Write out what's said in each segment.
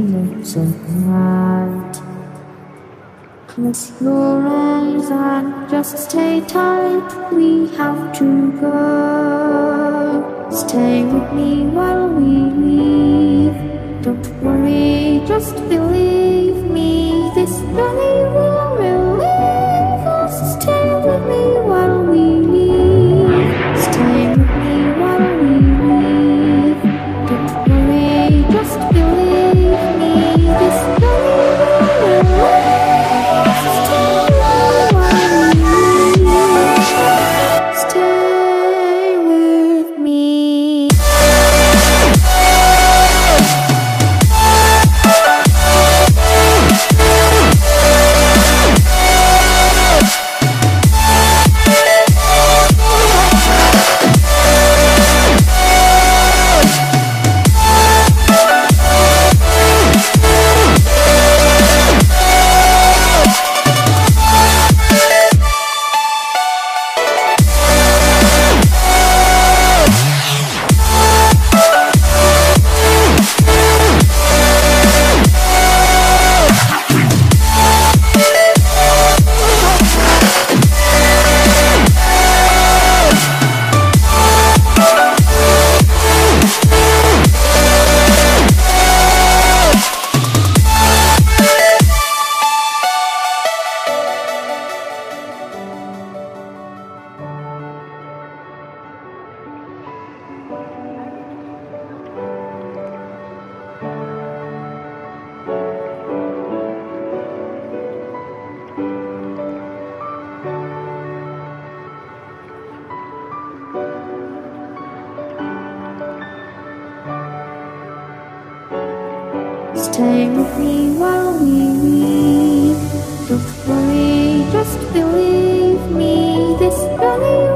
look so bright. Close your eyes and just stay tight. We have to go. Stay with me while we leave. Don't worry, just believe me. This journey Stay with me while we leave. Don't worry, just believe me. This journey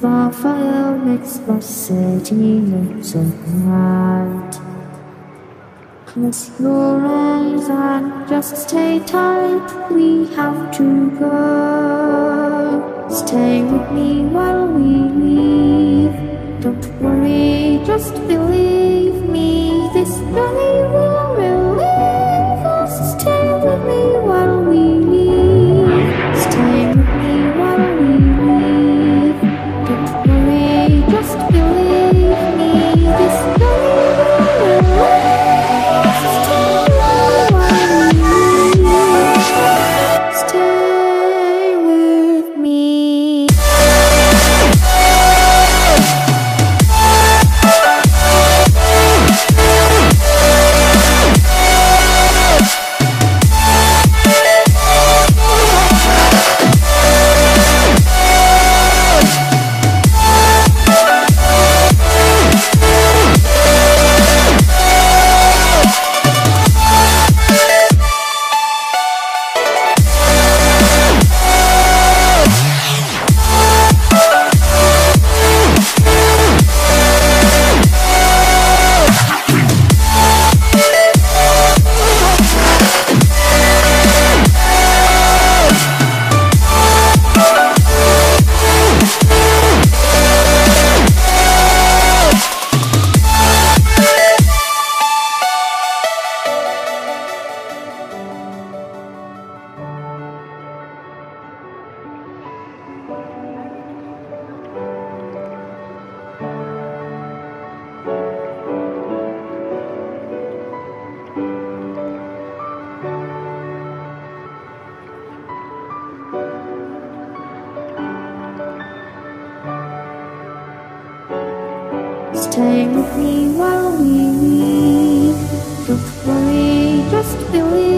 Fire makes the city look so bright. Close your eyes and just stay tight. We have to go. Stay with me while we leave. Don't worry, just believe me. This journey will time with me while we read. Don't worry, just believe.